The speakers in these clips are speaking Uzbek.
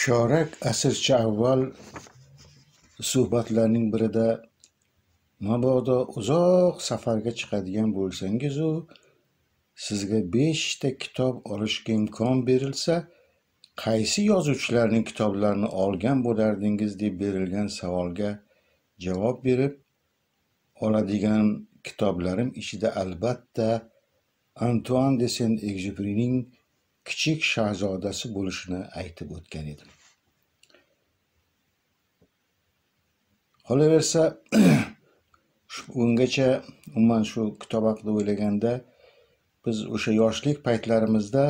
chorak asrcha avval suhbatlarning birida mabodo uzoq safarga chiqadigan bo'lsangizu sizga beshta kitob olishga imkon berilsa qaysi yozuvchilarning kitoblarini olgan bo'lardingiz? deb berilgan savolga javob berib oladigan kitoblarim ichida albatta antuan de sen egzyuperining kichik shahzodasi bo'lishini aytib o'tgan edim. Qolaversa ungacha umuman shu kitob haqida o'ylaganda biz o'sha yoshlik paytlarimizda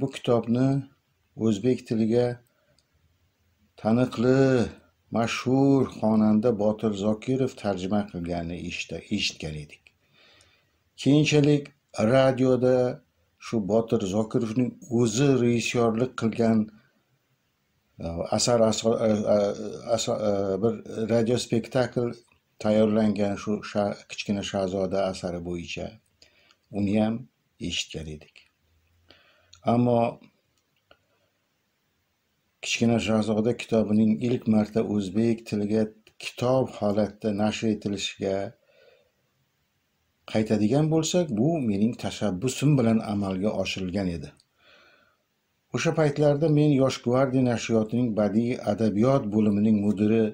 bu kitobni o'zbek tiliga taniqli mashhur xonanda botir zokirov tarjima qilganini eshitgan edik. Keyinchalik radioda shu botir zokirovning o'zi rejissyorlik qilgan e, asar e, e, bir radio spektakl tayyorlangan shu kichkina shahzoda asari bo'yicha uni ham eshitgan edik. Ammo kichkina shahzoda kitobining ilk marta o'zbek tiliga kitob holatda nashr etilishiga qaytadigan bo'lsak bu mening tashabbusim bilan amalga oshirilgan edi. O'sha paytlarda men yosh gvardiya nashriyotining badiiy adabiyot bo'limining mudiri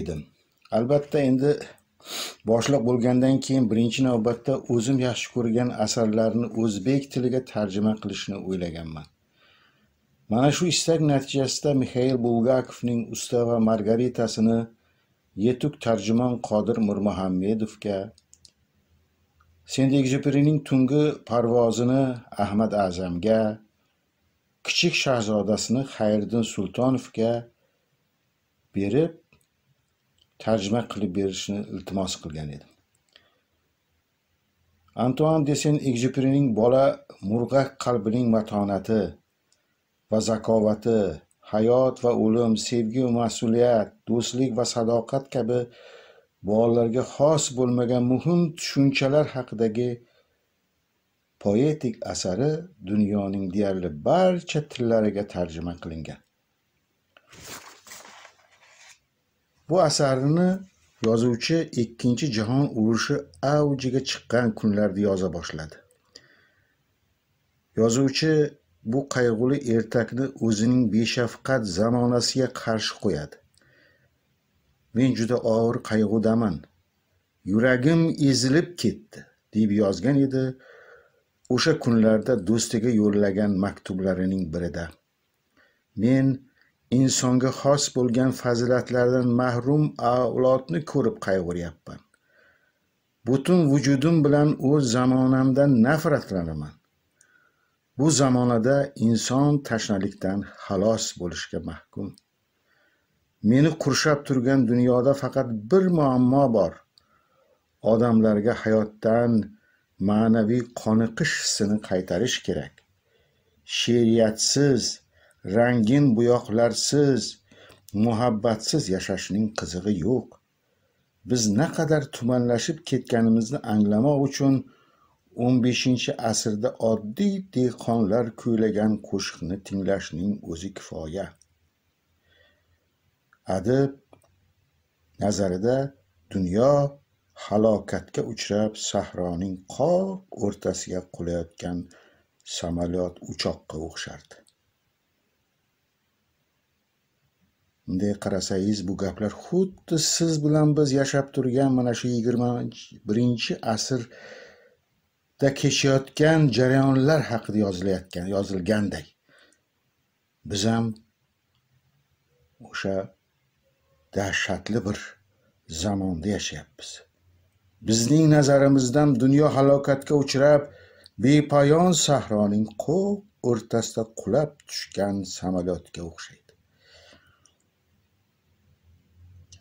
edim. Albatta endi boshliq bo'lgandan keyin birinchi navbatda o'zim yaxshi ko'rgan asarlarni o'zbek tiliga tarjima qilishni o'ylaganman. Mana shu istak natijasida mixail bulgakovning usta va margaritasini yetuk tarjimon qodir mirmuhammedovga sent egzyuperining tungi parvozini ahmad a'zamga kichik shahzodasini xayriddin sultonovga berib tarjima qilib berishni iltimos qilgan edim. Antuan de sen egzyuperining bola murg'ak qalbining matonati va zakovati hayot va o'lim sevgi va mas'uliyat do'stlik va sadoqat kabi bolalarga xos bo'lmagan muhim tushunchalar haqidagi poetik asari dunyoning deyarli barcha tillariga tarjima qilingan. Bu asarni yozuvchi ikkinchi jahon urushi avjiga chiqqan kunlarda yoza boshladi. Yozuvchi bu qayg'uli ertakni o'zining beshafqat zamonasiga qarshi qo'yadi. Men juda og'ir qayg'udaman. Yuragim ezilib ketdi deb yozgan edi. O'sha kunlarda do'stiga yo'llagan maktublarining birida. Men insonga xos bo'lgan fazilatlardan mahrum avlodni ko'rib qayg'uryapman. Butun vujudim bilan o'z zamonamdan nafratlanaman. Bu zamonada inson tashnalikdan xalos bo'lishga mahkum. Meni qurshab turgan dunyoda faqat bir muammo bor. Odamlarga hayotdan ma'naviy qoniqish hissini qaytarish kerak. She'riyatsiz rangin bo'yoqlarsiz muhabbatsiz yashashning qizig'i yo'q. Biz naqadar tumanlashib ketganimizni anglamoq uchun o'n beshinchi asrda oddiy dehqonlar kuylagan qo'shiqni tinglashning o'zi kifoya. Adib nazarida dunyo halokatga uchrab sahroning qoq o'rtasiga qulayotgan samolyot uchoqqa o'xshardi. Bunday qarasangiz bu gaplar xuddi siz bilan biz yashab turgan mana shu yigirma birinchi asrda kechayotgan jarayonlar haqida yozilayotgan yozilganday biz ham o'sha dahshatli bir zamonda yashayapmiz. Bizning nazarimizdan dunyo halokatga uchrab bepoyon sahroning qo'q o'rtasida qulab tushgan samolyotga o'xshaydi.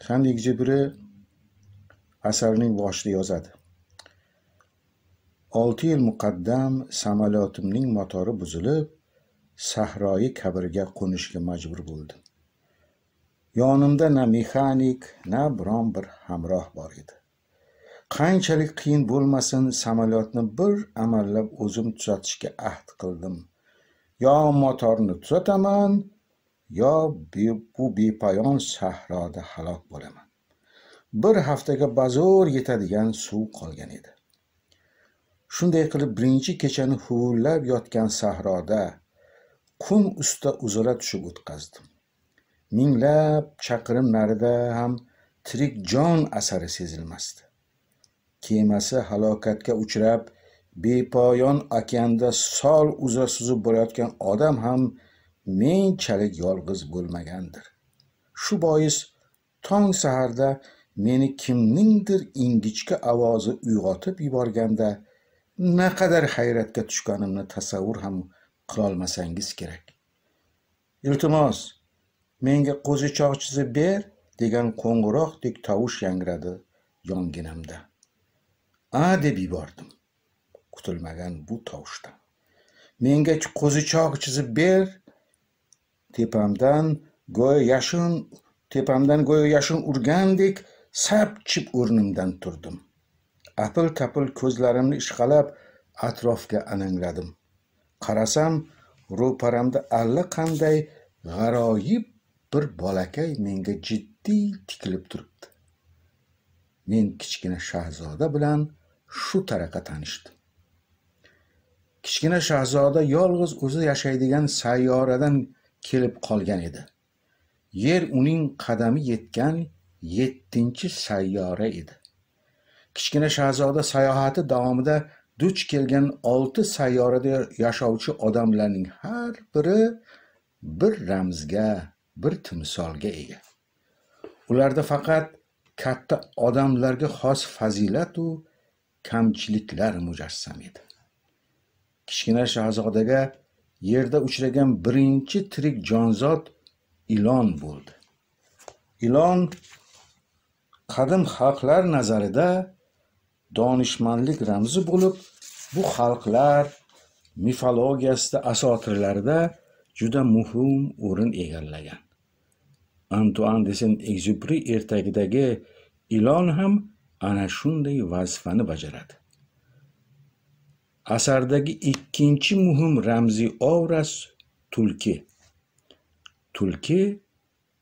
Han jibri asarning boshida yozadi. Olti yil muqaddam samolyotimning motori buzilib sahroyi kabirga qo'nishga majbur bo'ldim. Yonimda na mexanik na biron bir hamroh bor edi. Qanchalik qiyin bo'lmasin samolyotni bir amallab o'zim tuzatishga ahd qildim. Yo motorni tuzataman yo bu bepoyon sahroda halok bo'laman. Bir haftaga bazo'r yetadigan suv qolgan edi. Shunday qilib birinchi kechani huvullab yotgan sahroda qum usta uzala tushib o'tkazdim minglab chaqirim narida ham tirik jon asari sezilmasdi. Kemasi halokatga uchrab bepoyon okeanda sol uza suzib borayotgan odam ham menchalik yolg'iz bo'lmagandir. Shu bois tong saharda meni kimningdir ingichka ovozi uyg'otib yuborganda naqadar hayratga tushganimni tasavvur ham qilolmasangiz kerak. Iltimos menga qo'zichoq chizib ber degan qo'ng'iroqdek tovush yangradi yonginamda. A deb yubordim. Kutilmagan bu tovushdan. Menga qo'zichoq chizib ber tepamdan go'yo yashin tepamdan go'yo yashin urgandek sapchib o'rnimdan turdim. Apil tapil ko'zlarimni ishqalab atrofga alangladim qarasam ro'paramda allaqanday g'aroyib bir bolakay menga jiddiy tikilib turibdi. Men kichkina shahzoda bilan shu taraqa tanishdim. Kichkina shahzoda yolg'iz o'zi yashaydigan sayyoradan kelib qolgan edi. Yer uning qadami yetgan yettinchi sayyora edi. Kichkina shahzoda sayohati davomida duch kelgan olti sayyorada yashovchi odamlarning har biri bir ramzga bir timsolga ega. Ularda faqat katta odamlarga xos fazilatu kamchiliklar mujassam edi. Kichkina shahzodaga yerda uchragan birinchi tirik jonzot ilon bo'ldi. Ilon qadim xalqlar nazarida donishmandlik ramzi bo'lib bu xalqlar mifologiyasida asotirlarida juda muhim o'rin egallagan. Antuan de sent egzyupri ertagidagi ilon ham ana shunday vazifani bajaradi. Asardagi ikkinchi muhim ramziy obraz tulki. Tulki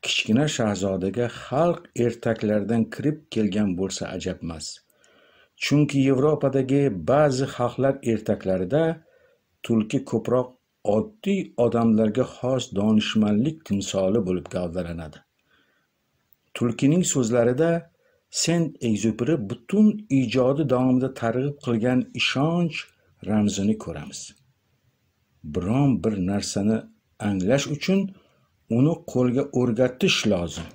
kichkina shahzodaga xalq ertaklaridan kirib kelgan bo'lsa ajabmas. Chunki yevropadagi ba'zi xalqlar ertaklarida tulki ko'proq oddiy odamlarga xos donishmandlik timsoli bo'lib gavdalanadi. Tulkining so'zlarida sent egzyuperi butun ijodi davomida targ'ib qilgan ishonch ramzini ko'ramiz. Biron bir narsani anglash uchun uni qo'lga o'rgatish lozim.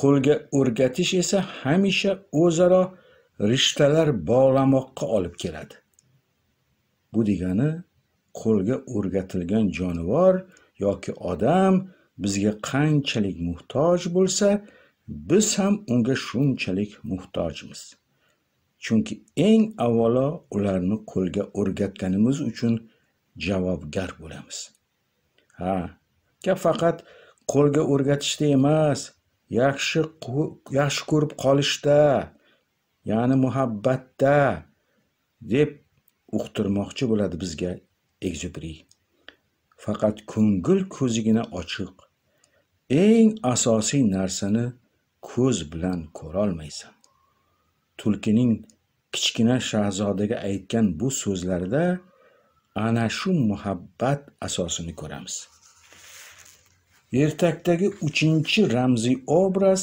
Qo'lga o'rgatish esa hamisha o'zaro rishtalar bog'lamoqqa olib keladi. Bu degani qo'lga o'rgatilgan jonivor yoki odam bizga qanchalik muhtoj bo'lsa biz ham unga shunchalik muhtojmiz. Chunki eng avvalo ularni qo'lga o'rgatganimiz uchun javobgar bo'lamiz. Ha gap faqat qo'lga o'rgatishda emas yaxshi yaxshi ko'rib qolishda ya'ni muhabbatda deb uqtirmoqchi bo'ladi bizga egzyupri faqat ko'ngil ko'zigina ochiq. Eng asosiy narsani ko'z bilan ko'rolmaysan. Tulkining kichkina shahzodaga aytgan bu so'zlarida ana shu muhabbat asosini ko'ramiz. Ertakdagi uchinchi ramziy obraz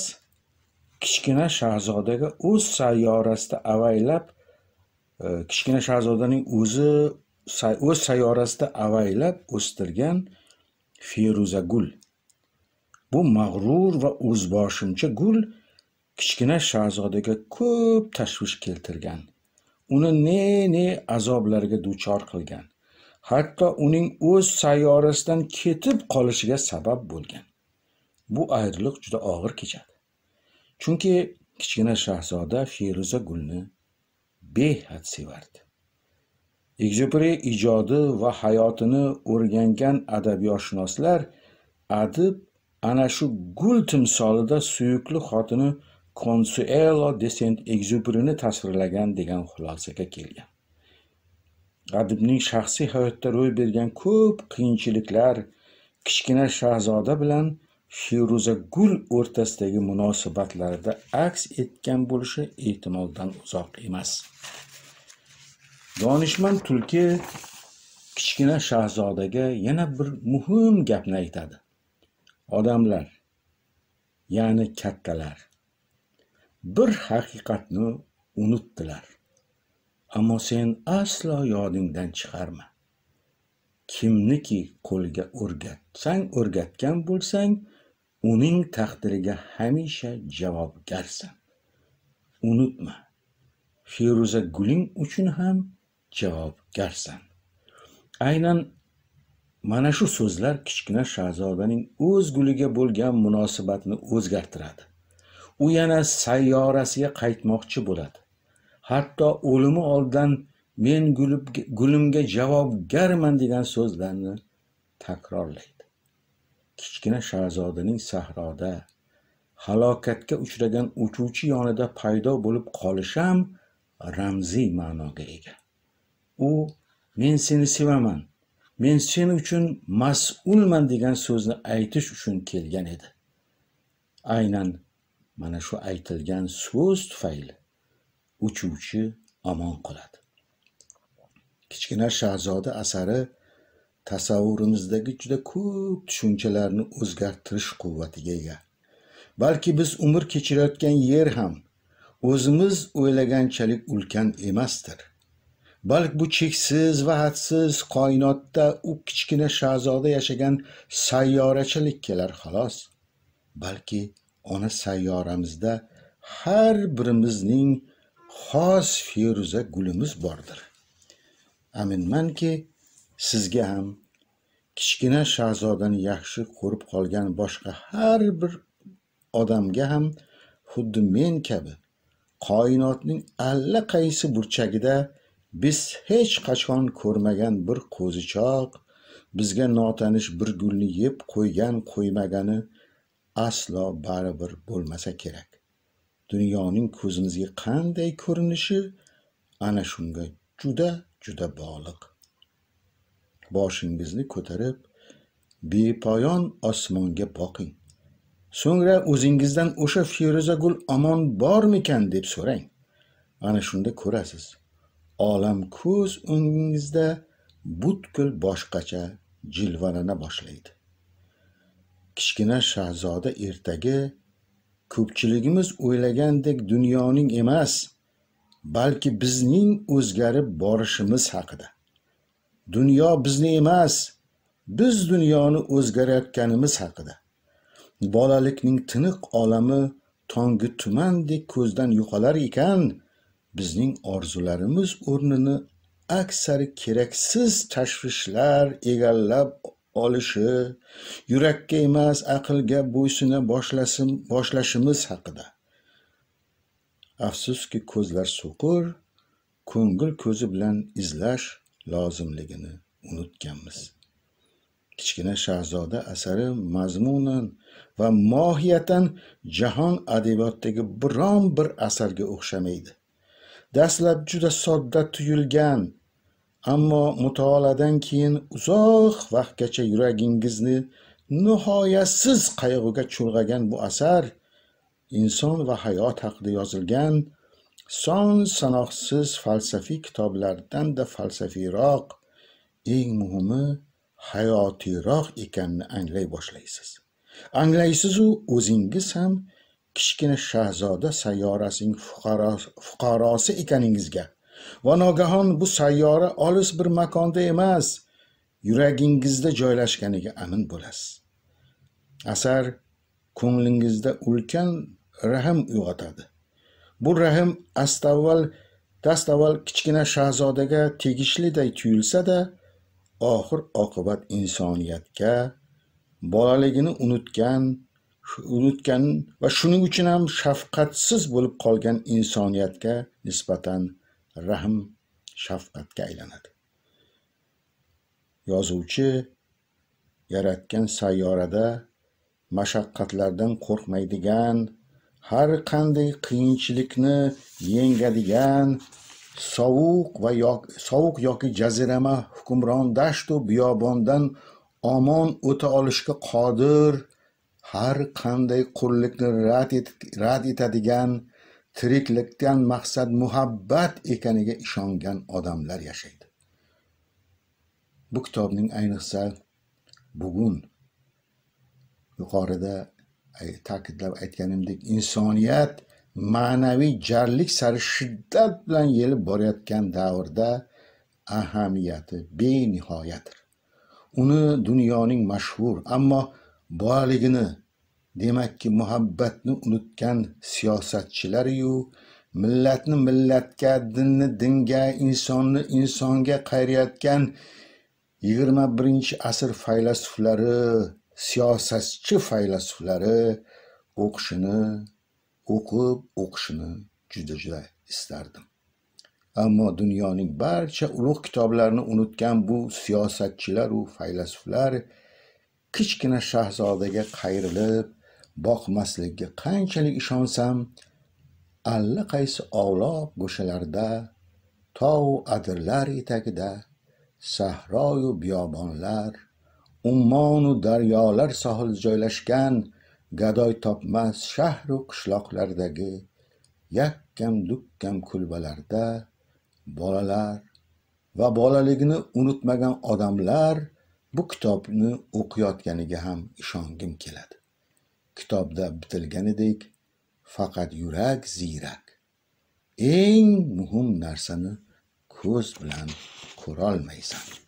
kichkina shahzodaga o'z sayyorasida avaylab e, kichkina shahzodaning o'zi o'z sayyorasida avaylab o'stirgan feruzagul bu mag'rur va o'zboshimcha gul kichkina shahzodaga ko'p tashvish keltirgan. Uni ne ne azoblarga duchor qilgan. Hatto uning o'z sayyorasidan ketib qolishiga sabab bo'lgan. Bu ayriliq juda og'ir kechadi. Chunki kichkina shahzoda feruza gulni behad sevardi. Egzyuperi ijodi va hayotini o'rgangan adabiyotshunoslar adib ana shu gul timsolida suyukli xotini konsuelo de sent egzyuperini tasvirlagan degan xulosaga kelgan. Adibning shaxsiy hayotda ro'y bergan ko'p qiyinchiliklar kichkina shahzoda bilan feruza gul o'rtasidagi munosabatlarda aks etgan bo'lishi ehtimoldan uzoq emas. Donishmand tulki kichkina shahzodaga yana bir muhim gapni aytadi. Odamlar ya'ni kattalar bir haqiqatni unutdilar. Ammo sen aslo yodingdan chiqarma. Kimniki qo'lga o'rgatsang o'rgatgan bo'lsang uning taqdiriga hamisha javobgarsan. Unutma feruza guling uchun ham javobgarsan. Aynan mana shu so'zlar kichkina shahzodaning o'z guliga bo'lgan munosabatni o'zgartiradi. U yana sayyorasiga qaytmoqchi bo'ladi. Hatto o'limi oldidan men gulimga javobgarman degan so'zlarni takrorlaydi. Kichkina shahzodaning sahroda halokatga uchragan uchuvchi yonida paydo bo'lib qolishi ham ramziy ma'noga ega. U men seni sevaman. Men sen uchun mas'ulman degan so'zni aytish uchun kelgan edi. Aynan mana shu aytilgan so'z tufayli uchuvchi omon qoladi. Kichkina shahzoda asari tasavvurimizdagi juda ko'p tushunchalarni o'zgartirish quvvatiga ega. Balki biz umr kechirayotgan yer ham o'zimiz o'ylaganchalik ulkan emasdir. Balki bu cheksiz va hadsiz koinotda u kichkina shahzoda yashagan sayyorachilik kelar xolos. Balki ona sayyoramizda har birimizning xos feruza gulimiz bordir. Aminmanki sizga ham kichkina shahzodani yaxshi ko'rib qolgan boshqa har bir odamga ham xuddi men kabi koinotning allaqaysi burchagida biz hech qachon ko'rmagan bir qo'zichoq bizga notanish bir gulni yeb qo'ygan qo'ymagani aslo baribir bo'lmasa kerak. Dunyoning ko'zimizga qanday ko'rinishi ana shunga juda juda bog'liq. Boshingizni ko'tarib bepoyon osmonga boqing. So'ngra o'zingizdan o'sha feruza gul omon bormikan deb so'rang. Ana shunda ko'rasiz. Olam ko'z o'ngingizda butkul boshqacha jilvalana boshlaydi. Kichkina shahzoda ertagi ko'pchiligimiz o'ylagandek dunyoning emas balki bizning o'zgarib borishimiz haqida. Dunyo bizni emas biz dunyoni o'zgarayotganimiz haqida. Bolalikning tiniq olami tongi tumandek ko'zdan yo'qolar ekan bizning orzularimiz o'rnini aksari keraksiz tashvishlar egallab olishi yurakka emas aqlga bo'ysuna boshlashimiz haqida. Afsuski ko'zlar so'qir ko'ngil ko'zi bilan izlash lozimligini unutganmiz. Kichkina shahzoda asari mazmunan va mohiyatan jahon adabiyotidagi biron bir asarga o'xshamaydi. Dastlab juda sodda tuyulgan ammo mutolaadan keyin uzoq vaqtgacha yuragingizni nihoyasiz qayg'uga chulg'agan bu asar inson va hayot haqida yozilgan son sanoqsiz falsafiy kitoblardan-da falsafiyroq eng muhimi hayotiyroq ekanini anglay boshlaysiz. Anglaysizu o'zingiz ham kichkina shahzoda sayyorasining fuqarosi ekaningizga va nogahon bu sayyora olis bir makonda emas yuragingizda joylashganiga amin bo'lasiz. Asar ko'nglingizda ulkan rahm uyg'otadi. Bu rahm astavval dastavval kichkina shahzodaga tegishliday tuyulsa-da oxir oqibat insoniyatga bolaligini unutgan unutgan va shuning uchun ham shafqatsiz bo'lib qolgan insoniyatga nisbatan rahm shafqatga aylanadi. Yozuvchi yaratgan sayyorada mashaqqatlardan qo'rqmaydigan har qanday qiyinchilikni yengadigan sovuq va sovuq yoki jazirama hukmron dashtu biyobondan omon o'ta olishga qodir har qanday qullikni rad etadigan tiriklikdan maqsad muhabbat ekaniga ishongan odamlar yashaydi. Bu kitobning ayniqsa bugun yuqorida ta'kidlab aytganimdek insoniyat ma'naviy jarlik sari shiddat bilan yelib borayotgan davrda ahamiyati benihoyadir. Uni dunyoning mashhur ammo borligini demakki muhabbatni unutgan siyosatchilariyu millatni millatga dinni dinga insonni insonga qayrayotgan yigirma birinchi asr faylasuflari siyosatchi faylasuflari o'qishini o'qib o'qishini juda juda istardim. Ammo dunyoning barcha ulug' kitoblarini unutgan bu siyosatchilaru faylasuflar kichkina shahzodaga qayrilib boqmaslikka qanchalik ishonsam allaqaysi ovloq go'shalarda tog'u adirlar etagida sahroyu biyobonlar ummonu daryolar sohil joylashgan gadoy topmas shahru qishloqlardagi yakkam dukkam kulbalarda bolalar va bolaligini unutmagan odamlar bu kitobni o'qiyotganiga ham ishongim keladi. Kitobda bitilganidek faqat yurak ziyrak. Eng muhim narsani ko'z bilan ko'rolmaysan.